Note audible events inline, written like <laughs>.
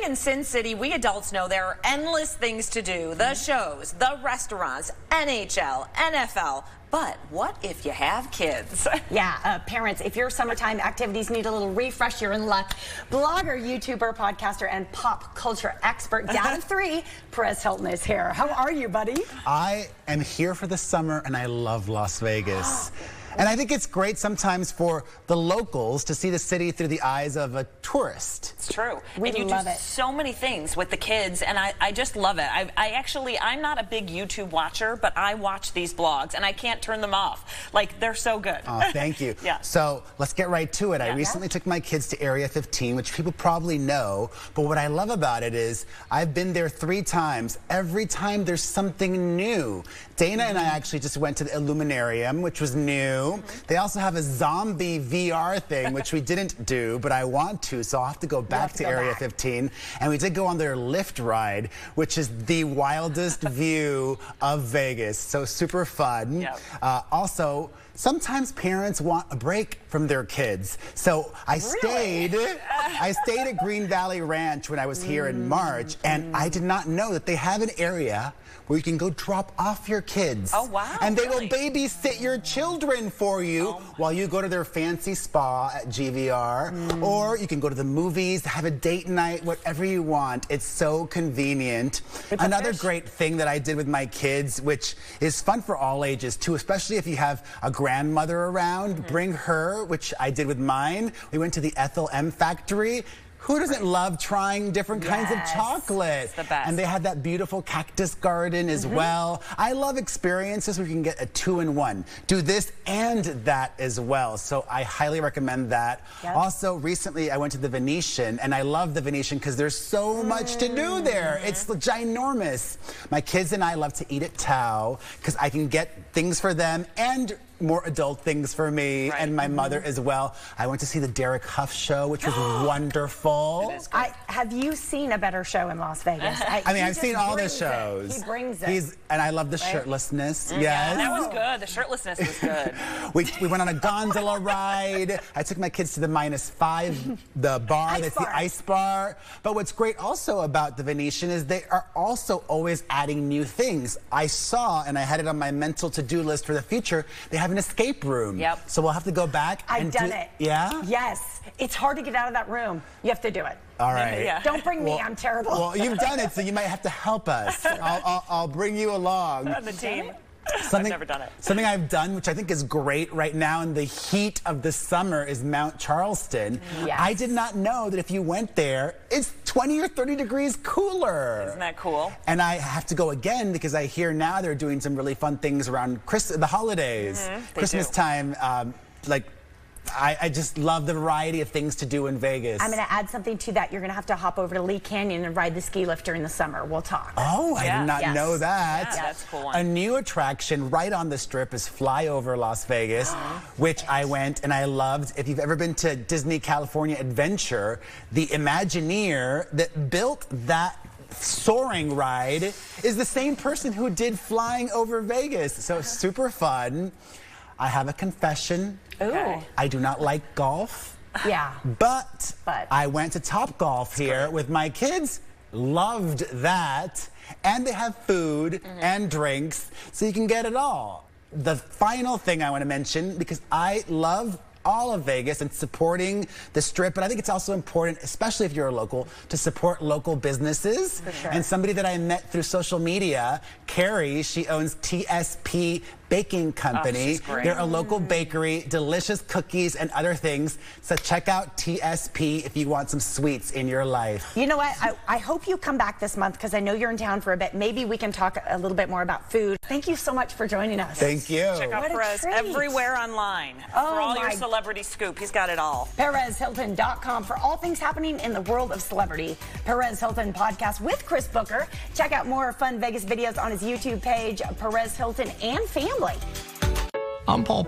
Living in Sin City, we adults know there are endless things to do. The shows, the restaurants, NHL, NFL. But what if you have kids? <laughs> Yeah, uh, parents, if your summertime activities need a little refresh, you're in luck. Blogger, YouTuber, podcaster, and pop culture expert, <laughs> dad of three, Perez Hilton is here. How are you, buddy? I am here for the summer and I love Las Vegas. <gasps> <gasps> <gasps> And I think it's great sometimes for the locals to see the city through the eyes of a tourist. It's true. We and you love do it. so many things with the kids, and I, I just love it. I, I actually, I'm not a big YouTube watcher, but I watch these blogs, and I can't turn them off. Like, they're so good. Oh, thank you. <laughs> Yeah. So let's get right to it. I Yeah. recently took my kids to Area 15, which people probably know. But what I love about it is I've been there three times. Every time there's something new. Dayna and I Mm-hmm. actually just went to the Illuminarium, which was new. They also have a zombie VR thing, which we didn't do, but I want to, so I'll have to go back to to, go Area back. 15. And we did go on their lift ride, which is the wildest <laughs> view of Vegas. So super fun. Yep. Uh, also, sometimes parents want a break from their kids. So I stayed I stayed at Green Valley Ranch when I was here in March and I did not know that they have an area where you can go drop off your kids. Oh, wow, And they really? will babysit your children for you while you go to their fancy spa at GVR or you can go to the movies, have a date night, whatever you want. It's so convenient. The Another great thing that I did with my kids, which is fun for all ages too, especially if you have a grandmother around, Mm-hmm. bring her, which I did with mine. We went to the Ethel M factory. Who doesn't love trying different kinds of chocolate? It's the best. And they had that beautiful cactus garden as Mm-hmm. well. I love experiences where you can get a two in one. Do this and that as well. So I highly recommend that. Yep. Also, recently I went to the Venetian and I love the Venetian because there's so much to do there. Mm-hmm. It's ginormous. My kids and I love to eat at Tao because I can get things for them and more adult things for me Right. and my mm-hmm. mother as well. I went to see the Derek Hough show, which was <gasps> wonderful. I, have you seen a better show in Las Vegas? <laughs> I mean, I've seen all the brings it. shows. He brings it. He's and I love the Right? shirtlessness. Mm, yes. Yeah, that was good. The shirtlessness was good. <laughs> We, we went on a gondola ride. I took my kids to the minus five, <laughs> the bar Ice that's bar. the ice bar. But what's great also about the Venetian is they are also always adding new things. I saw, and I had it on my mental to-do list for the future, they have an escape room. Yep. So we'll have to go back. I've and done do- it. Yeah? Yes. It's hard to get out of that room. You have to do it. All right. Yeah. <laughs> Don't bring me. Well- I'm terrible. Well, you've done it, so you might have to help us. <laughs> I'll, I'll, I'll bring you along. the team. Something, never done it. Something I've done, which I think is great right now in the heat of the summer, is Mount Charleston. Yes. I did not know that if you went there, it's 20 or 30 degrees cooler. Isn't that cool? And I have to go again because I hear now they're doing some really fun things around Chris, the holidays, Mm-hmm. Christmas do. time. Um, like, I, I just love the variety of things to do in Vegas. I'm going to add something to that. You're going to have to hop over to Lee Canyon and ride the ski lift during the summer. We'll talk. Oh, I did not Yes. know that. Yeah, that's cool one. A new attraction right on the strip is Flyover Las Vegas, <gasps> which I went and I loved. If you've ever been to Disney California Adventure, the Imagineer that built that soaring ride is the same person who did Flying Over Vegas. So super fun. I have a confession. Okay. I do not like golf. <sighs> Yeah. But, But. I went to Top Golf here with my kids. Loved that. And they have food Mm-hmm. and drinks, so you can get it all. The final thing I want to mention, because I love all of Vegas and supporting the strip, but I think it's also important, especially if you're a local, to support local businesses. sure. And somebody that I met through social media, Carrie, she owns TSP Baking oh, Company. Oh. They're a local bakery, delicious cookies and other things. So check out TSP if you want some sweets in your life. You know what? I, I hope you come back this month because I know you're in town for a bit. Maybe we can talk a little bit more about food. Thank you so much for joining us. Thank you. Check out What Perez everywhere online Oh, for all your celebrity scoop. He's got it all. PerezHilton.com for all things happening in the world of celebrity. Perez Hilton podcast with Chris Booker. Check out more fun Vegas videos on his YouTube page, Perez Hilton and Family. I'm Paul